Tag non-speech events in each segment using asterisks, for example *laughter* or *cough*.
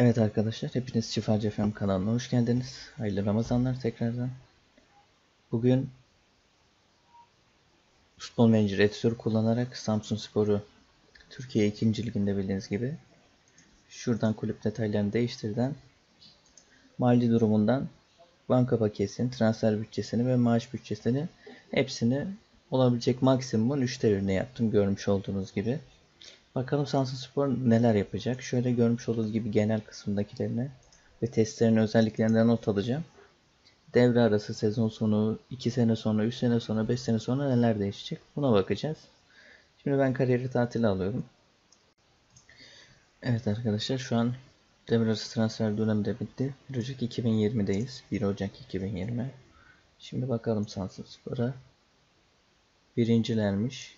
Evet arkadaşlar, hepiniz Şifacı FM kanalına hoş geldiniz. Hayırlı Ramazanlar tekrardan. Bugün Futbol Manager editörü kullanarak Samsun Spor'u Türkiye 2. Liginde bildiğiniz gibi şuradan kulüp detaylarını değiştirden mali durumundan banka paketini, transfer bütçesini ve maaş bütçesini hepsini olabilecek maksimumun üçte birine yaptım görmüş olduğunuz gibi. Bakalım Samsun Spor neler yapacak. Şöyle görmüş olduğunuz gibi genel kısımdakilerine ve testlerin özelliklerinden not alacağım. Devre arası sezon sonu, 2 sene sonra, 3 sene sonra, 5 sene sonra neler değişecek buna bakacağız. Şimdi ben kariyeri tatili alıyorum. Evet arkadaşlar şu an devre arası transfer dönemi de bitti. 1 Ocak 2020'deyiz. 1 Ocak 2020. Şimdi bakalım Samsun Spor'a. Birincilermiş.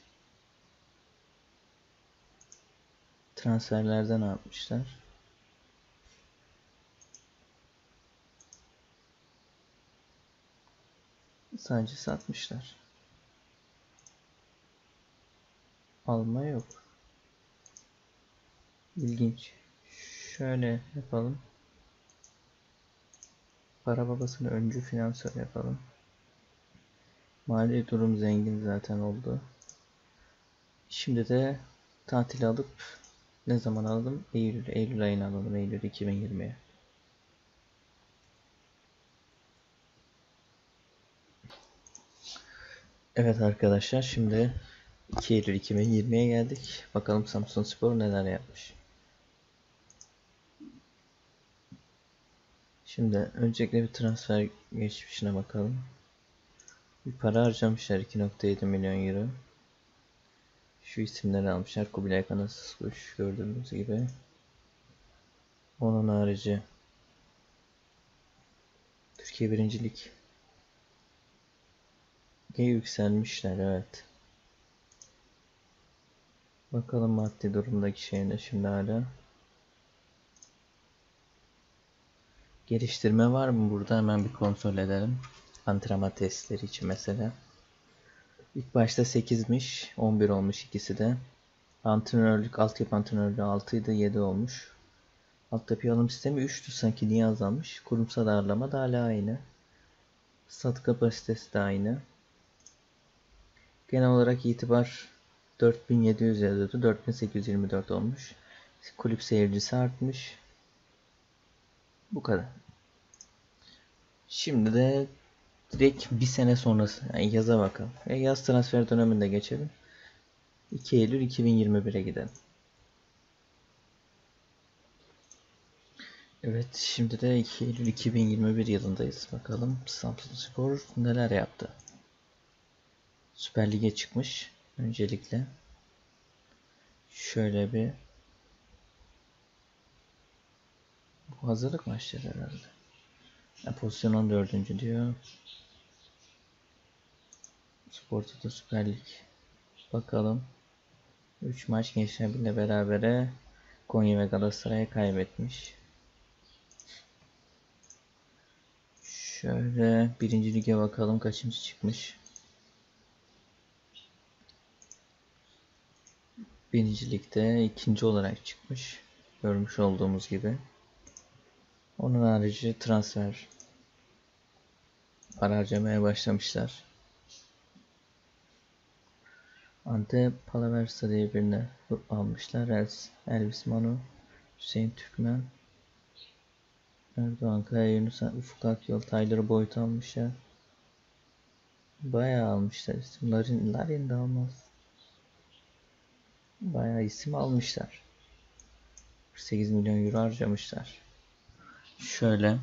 Transferlerden atmışlar. Sadece satmışlar. Alma yok. İlginç. Şöyle yapalım. Para babasını öncü finansör yapalım. Mali durum zengin zaten oldu. Şimdi de tatil alıp ne zaman aldım? Eylül. Eylül ayını alalım. Eylül 2020'ye. Evet arkadaşlar şimdi 2 Eylül 2020'ye geldik. Bakalım Samsun Spor neler yapmış. Şimdi öncelikle bir transfer geçmişine bakalım. Bir para harcamışlar 2.7 milyon euro. Şu isimleri almışlar. Kubilay Kanasız Kuş gördüğünüz gibi. Onun harici Türkiye birincilik G yükselmişler evet. Bakalım maddi durumdaki şeyine şimdi hala. Geliştirme var mı burada hemen bir kontrol edelim. Antrenman testleri için mesela. İlk başta 8'miş. 11 olmuş ikisi de. Antrenörlük, altyapı antrenörlüğü 6 idi 7 olmuş. Altyapı alım sistemi 3'tü sanki niye azalmış? Kurumsal ağırlama da hala aynı. Stat kapasitesi de aynı. Genel olarak itibar 4700 yazıyordu. 4824 olmuş. Kulüp seyircisi artmış. Bu kadar. Şimdi de direkt bir sene sonrası yani yaza bakalım. E, yaz transfer döneminde geçelim. 2 Eylül 2021'e gidelim. Evet şimdi de 2 Eylül 2021 yılındayız. Bakalım Samsun Spor neler yaptı. Süper Lig'e çıkmış. Öncelikle şöyle bir bu hazırlık maçları herhalde. Ya, pozisyon 14. diyor. Sporto'da Süper Lig. Bakalım. 3 maç Gençler Birliği berabere Konya ve Galatasaray'a kaybetmiş. Şöyle birinci lige bakalım kaçıncı çıkmış. Birinci ligde ikinci olarak çıkmış. Görmüş olduğumuz gibi. Onun harici transfer para harcamaya başlamışlar. Ante Palaversa diye birine almışlar. Els, Elvis Manu, Hüseyin Türkmen, Erdoğan Kaya Yunus, Ufuk Akyol, Tyler Boyd almışlar. Bayağı almışlar isim. Larin, Larin de almaz. Bayağı isim almışlar. 48 milyon euro harcamışlar. Şöyle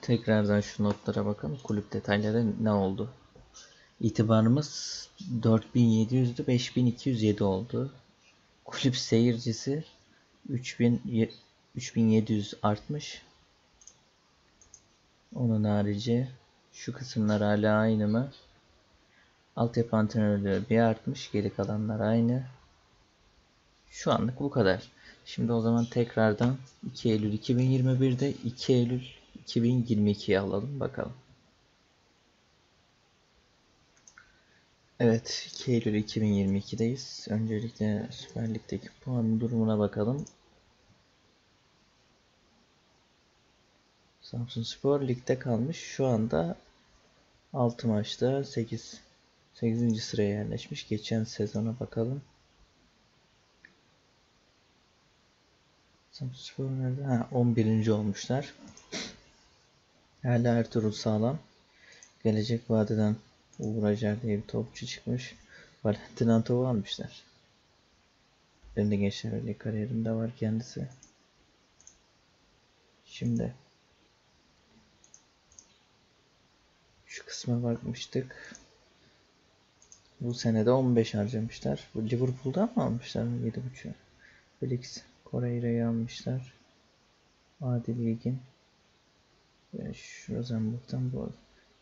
tekrardan şu notlara bakalım. Kulüp detayları ne oldu? İtibarımız 4700'dü 5207 oldu. Kulüp seyircisi 3000 3700 artmış. Onun harici şu kısımlar hala aynı mı? Altyapı antrenörlüğü bir artmış. Geri kalanlar aynı. Şu anlık bu kadar. Şimdi o zaman tekrardan 2 Eylül 2021'de 2 Eylül 2022'ye alalım bakalım. Evet 2 Eylül 2022'deyiz. Öncelikle Süper Lig'deki puan durumuna bakalım. Samsunspor ligde kalmış. Şu anda 6 maçta 8 8. sıraya yerleşmiş. Geçen sezona bakalım. Samsunspor nerede? Ha, 11. olmuşlar. Hala Ertuğrul Sağlam. Gelecek vadeden Uğur Acar diye bir topçu çıkmış. Valentin Antov'u almışlar. Benim de Gençler Birliği kariyerimde var kendisi. Şimdi şu kısma bakmıştık. Bu senede 15 harcamışlar. Bu Liverpool'dan mı almışlar 7.5'u? Felix Correira'yı almışlar. Adil şu Rosenborg'dan bu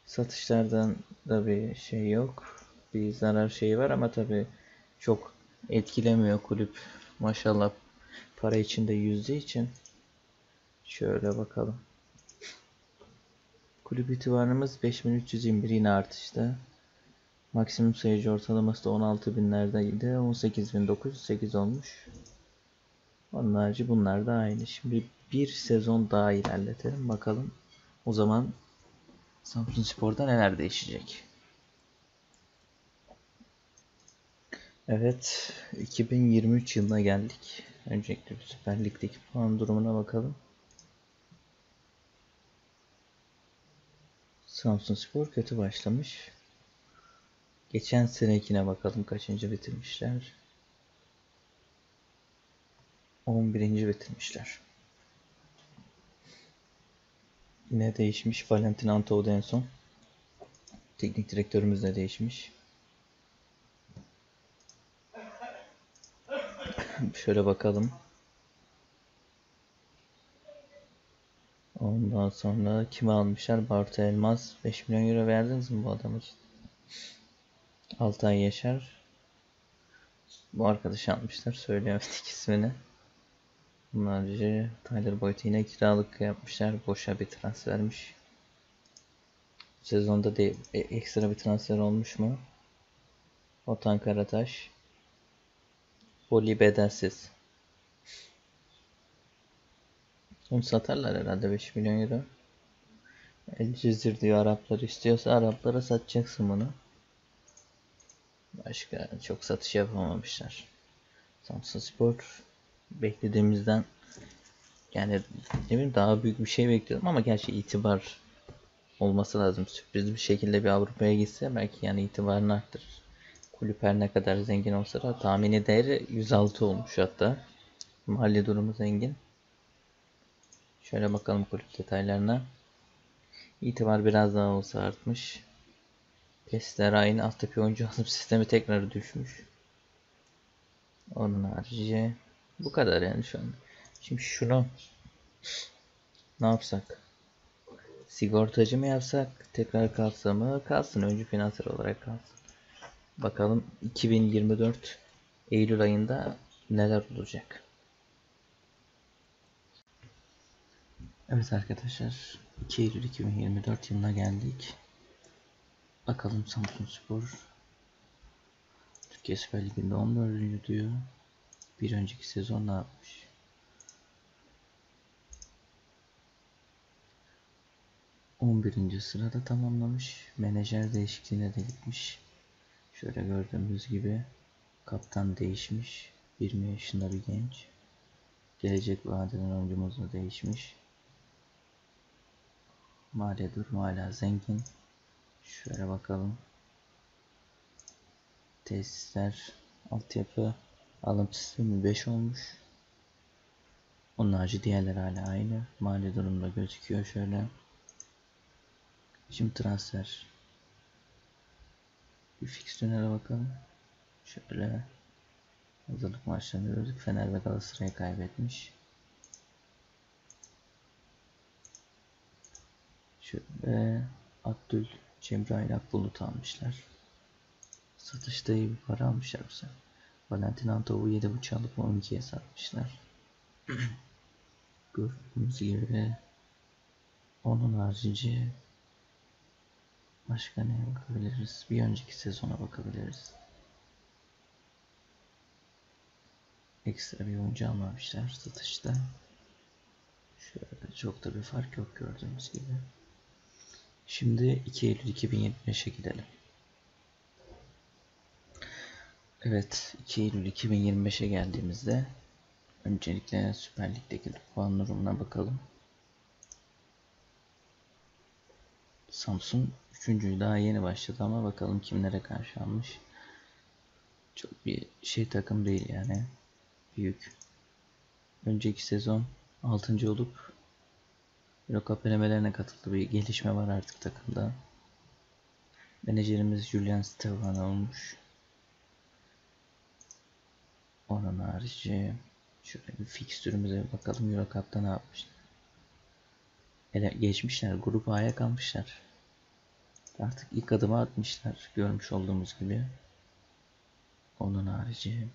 satışlardan da bir şey yok. Bir zarar şeyi var ama tabi çok etkilemiyor kulüp. Maşallah para içinde yüzdüğü için. Şöyle bakalım. Kulüp itibarımız 5321 yine artışta. Maksimum sayıcı ortalaması da 16 binlerdeydi. 18.908 olmuş. Onun harici bunlar da aynı. Şimdi bir sezon daha ilerletelim. Bakalım o zaman Samsun Spor'da neler değişecek? Evet, 2023 yılına geldik. Öncelikle Süper Lig'deki puan durumuna bakalım. Samsun Spor kötü başlamış. Geçen senekine bakalım kaçıncı bitirmişler. 11. bitirmişler. Yine değişmiş. Valentin Antov'da en son. Teknik direktörümüz de değişmiş. Şöyle bakalım. Ondan sonra kimi almışlar? Bartu Elmas. 5 milyon euro verdiniz mi bu adam için? Altay Yaşar. Bu arkadaş almışlar. Söyleyemedik ismini. Bunlarca Tyler Boyd yine kiralık yapmışlar. Boşa bir transfermiş. Sezonda de e, ekstra bir transfer olmuş mu? Otan Karataş. Poli bedelsiz. Onu satarlar herhalde 5 milyon euro. El Cezir diyor Araplar istiyorsa Araplara satacaksın bunu. Başka çok satış yapamamışlar. Samsun Spor beklediğimizden yani ne bileyim daha büyük bir şey bekliyordum ama gerçi itibar olması lazım. Sürpriz bir şekilde bir Avrupa'ya gitse belki yani itibarını arttırır. Kulüp her ne kadar zengin olsa da tahmini değeri 106 olmuş hatta. Mali durumu zengin. Şöyle bakalım kulüp detaylarına. İtibar biraz daha olsa artmış. Pesler aynı alttaki oyuncu *laughs* alım sistemi tekrar düşmüş. Onun harici bu kadar yani şu an. Şimdi şunu ne yapsak? Sigortacı mı yapsak? Tekrar kalsa mı? Kalsın. Öncü finansal olarak kalsın. Bakalım 2024 Eylül ayında neler olacak. Evet arkadaşlar 2 Eylül 2024 yılına geldik. Bakalım Samsun Spor Türkiye Süper Ligi'nde 14. diyor. Bir önceki sezon ne yapmış? On birinci sırada tamamlamış. Menajer değişikliğine de gitmiş. Şöyle gördüğümüz gibi kaptan değişmiş. 20 yaşında bir genç. Gelecek vadeden oyuncumuz da değişmiş. Maliye durumu hala zengin. Şöyle bakalım. Tesisler, altyapı, alım sistemi 5 olmuş. Onun harici diğerler hala aynı. Mali durumda gözüküyor şöyle. Şimdi transfer. Bir fikstürlere bakalım. Şöyle. Hazırlık maçlarını gördük. Fener ve Galatasaray'ı kaybetmiş. Şöyle Abdül Cemrail Akbulut almışlar. Satışta iyi bir para almışlar bu sefer. Valentin Antov'u 7.5 alıp 12'ye satmışlar. *clears throat* Gördüğünüz gibi onun harici başka neye bakabiliriz? Bir önceki sezona bakabiliriz. Ekstra bir oyuncu almamışlar satışta. Şöyle çok da bir fark yok gördüğünüz gibi. Şimdi 2 Eylül 2025'e gidelim. Evet 2 Eylül 2025'e geldiğimizde öncelikle Süper Lig'deki puan durumuna bakalım. Samsun 3. daha yeni başladı ama bakalım kimlere karşı almış. Çok bir şey takım değil yani. Büyük. Önceki sezon 6. olup Cup elemelerine katıldı. Bir gelişme var artık takımda. Menajerimiz Julian Stevan olmuş. Onun harici şöyle bir fikstürümüze bir bakalım Euro ne yapmışlar. Ele geçmişler. Grup A'ya kalmışlar. Artık ilk adımı atmışlar. Görmüş olduğumuz gibi. Onun harici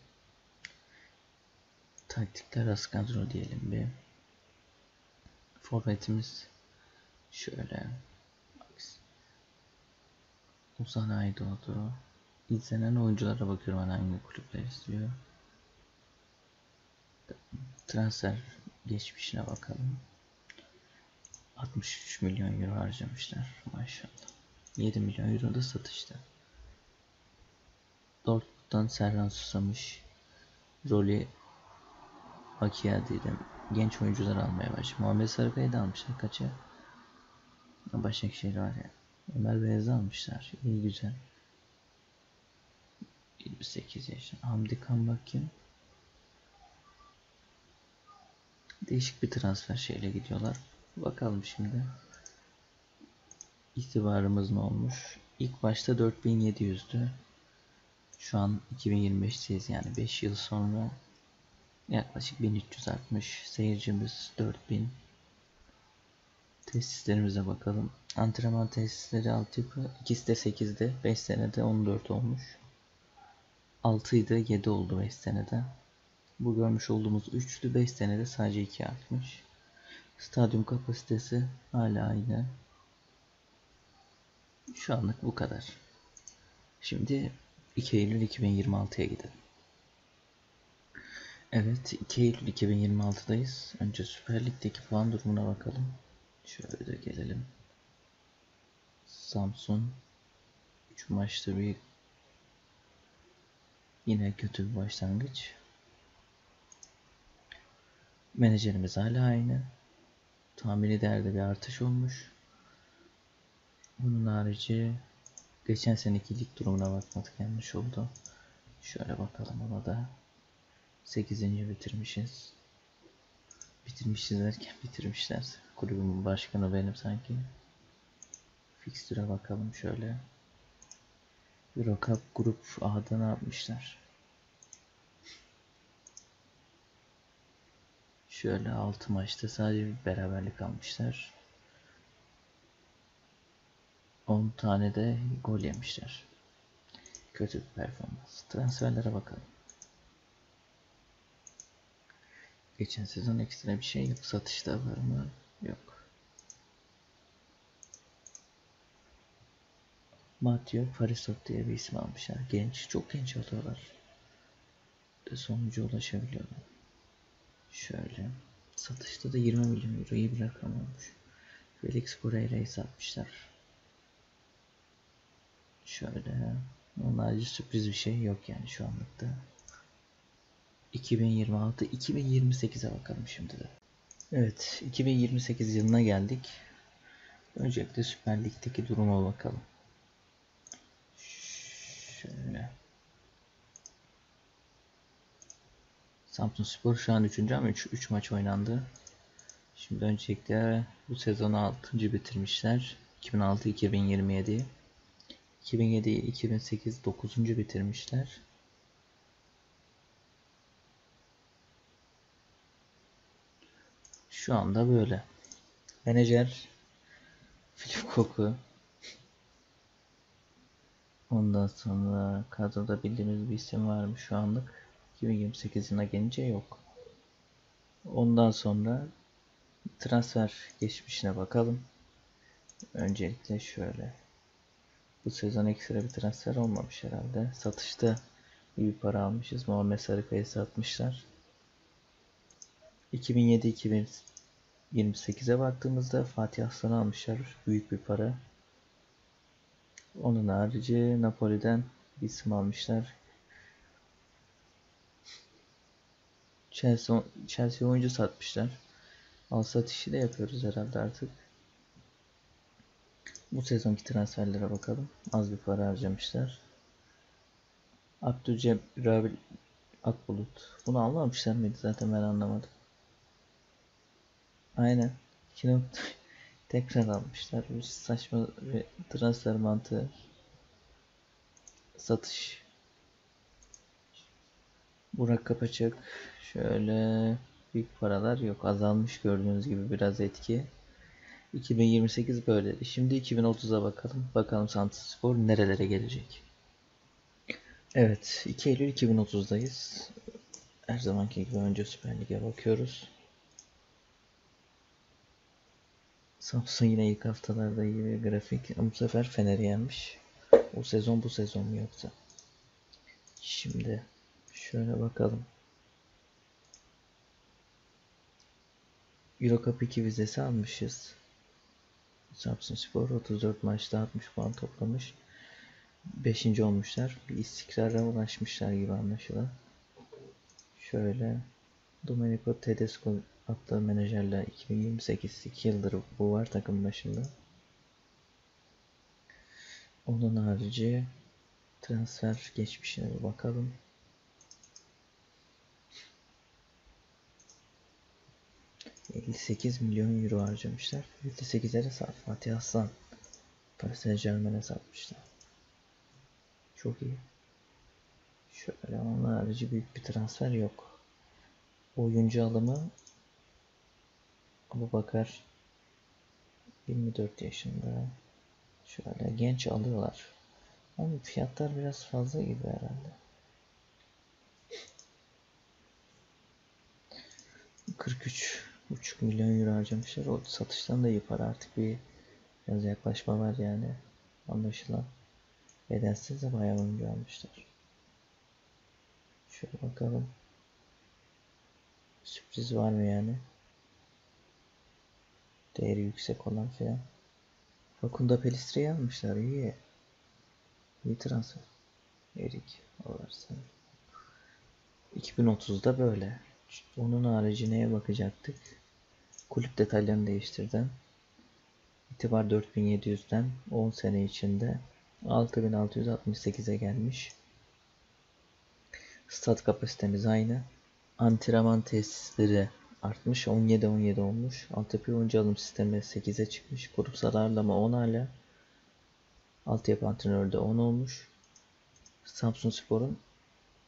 taktikler az kadro diyelim bir. Forvetimiz şöyle Ozan Aydoğdu İzlenen oyunculara bakıyorum hangi kulüpler istiyor. Transfer geçmişine bakalım. 63 milyon euro harcamışlar maşallah. 7 milyon euro da satışta. Dortmund'dan Serhan Susamış, Rolly Akia dedim. Genç oyuncular almaya başladı. Muhammed Sarıkaya'yı da almışlar. Kaça? Başakşehir var ya. Ömer Beyaz'ı almışlar. İyi güzel. 28 yaşında. Hamdi Kambak kim? Değişik bir transfer şeyle gidiyorlar. Bakalım şimdi. İtibarımız ne olmuş? İlk başta 4700'dü. Şu an 2025'teyiz yani 5 yıl sonra yaklaşık 1360 seyircimiz 4000 tesislerimize bakalım. Antrenman tesisleri altyapı ikisi de 8'de 5 senede 14 olmuş. 6 idi 7 oldu 5 senede. Bu görmüş olduğumuz üçlü 5 senede sadece 2 artmış. Stadyum kapasitesi hala aynı. Şu anlık bu kadar. Şimdi 2 Eylül 2026'ya gidelim. Evet 2 Eylül 2026'dayız. Önce Süper Lig'deki puan durumuna bakalım. Şöyle de gelelim. Samsun 3 maçta bir yine kötü bir başlangıç. Menajerimiz hala aynı. Tahmini değerde bir artış olmuş. Bunun harici geçen seneki lig durumuna bakmadık yanlış oldu. Şöyle bakalım ona da. 8. bitirmişiz. Bitirmişiz derken bitirmişler. Kulübün başkanı benim sanki. Fixtüre bakalım şöyle. Euro Cup grup A'da ne yapmışlar? Şöyle 6 maçta sadece bir beraberlik almışlar. 10 tane de gol yemişler. Kötü bir performans. Transferlere bakalım. Geçen sezon ekstra bir şey yok. Satışta var mı? Yok. Mathieu Farisot diye bir isim almışlar. Genç. Çok genç alıyorlar. De sonuca ulaşabiliyorlar. Şöyle. Satışta da 20 milyon euro iyi bir rakam olmuş. Felix Pereira'yı satmışlar. Şöyle. Onlarca sürpriz bir şey yok yani şu anlıkta. 2026 2028'e bakalım şimdi de. Evet 2028 yılına geldik. Öncelikle Süper Lig'deki duruma bakalım. Şöyle. Samsun Spor şu an 3. ama 3, 3 maç oynandı. Şimdi öncelikle bu sezonu 6. bitirmişler. 2006-2027. 2007-2008 9. bitirmişler. Şu anda böyle. Menajer Filip Koku. Ondan sonra kadroda bildiğimiz bir isim var mı şu anlık? 2028 yılına gelince yok. Ondan sonra transfer geçmişine bakalım. Öncelikle şöyle. Bu sezon ekstra bir transfer olmamış herhalde. Satışta iyi bir para almışız. Muhammed Sarıkaya'yı satmışlar. 2007-2008 2028'e baktığımızda Fatih Aslan'ı almışlar. Büyük bir para. Onun harici Napoli'den bir isim almışlar. Chelsea, Chelsea oyuncu satmışlar. Al sat işi de yapıyoruz herhalde artık. Bu sezonki transferlere bakalım. Az bir para harcamışlar. Abdülcebir Akbulut. Bunu almamışlar mıydı zaten ben anlamadım. Aynen. Kino *laughs* tekrar almışlar. Bu saçma bir transfer mantığı. Satış. Burak Kapaçak. Şöyle büyük paralar yok. Azalmış gördüğünüz gibi biraz etki. 2028 böyle. Şimdi 2030'a bakalım. Bakalım Santraspor nerelere gelecek. Evet, 2 Eylül 2030'dayız. Her zamanki gibi önce Süper Lig'e bakıyoruz. Samsun yine ilk haftalarda iyi bir grafik. Bu sefer Fener'i yenmiş. O sezon bu sezon mu yoksa? Şimdi şöyle bakalım. Eurocup 2 vizesi almışız. Samsun Spor 34 maçta 60 puan toplamış. 5. olmuşlar. Bir istikrara ulaşmışlar gibi anlaşılan. Şöyle Domenico Tedesco attığı menajerle 2028 2 yıldır bu var takım başında. Onun harici transfer geçmişine bir bakalım. ...58 milyon euro harcamışlar. %8'lere sat Fatih Aslan. Paris Saint Germain'e satmışlar. Çok iyi. Şöyle onun harici büyük bir transfer yok. Oyuncu alımı Abu Bakar 24 yaşında. Şöyle genç alıyorlar. Ama fiyatlar biraz fazla gibi herhalde. 43,5 milyon euro harcamışlar. O satıştan da iyi para artık bir biraz yaklaşma var yani. Anlaşılan. Bedensiz de bayağı oyuncu almışlar. Şöyle bakalım. Sürpriz var mı yani? Değeri yüksek olan filan. Fakunda Pelistri'yi almışlar. iyi. İyi transfer. Erik Alarsan. 2030'da böyle. Onun harici neye bakacaktık? Kulüp detaylarını değiştirdim. İtibar 4700'den 10 sene içinde 6668'e gelmiş. Stat kapasitemiz aynı. Antrenman tesisleri artmış. 17-17 olmuş. Altyapı oyuncu alım sistemi 8'e çıkmış. Kurumsal ağırlama 10 hala. Altyapı antrenörü de 10 olmuş. Samsun Spor'un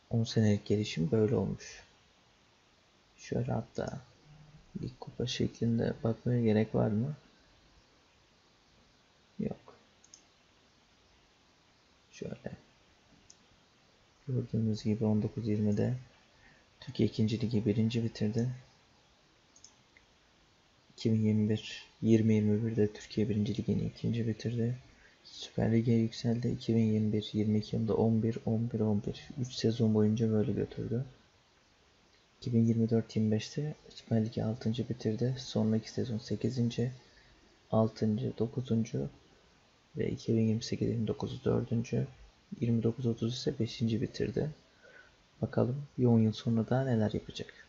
10 senelik gelişim böyle olmuş. Şöyle hatta lig kupa şeklinde bakmaya gerek var mı? Yok. Şöyle. Gördüğünüz gibi 19-20'de Türkiye 2. Ligi 1. bitirdi. 2021 2021'de Türkiye 1. Ligi'ni 2. bitirdi. Süper Lig'e yükseldi. 2021-22 yılında 11 11 11 3 sezon boyunca böyle götürdü. 2024-25'te Süper Lig'i 6. bitirdi. Sonraki sezon 8. 6. 9. ve 2028-29 4. 29-30 ise 5. bitirdi. Bakalım bir 10 yıl sonra daha neler yapacak.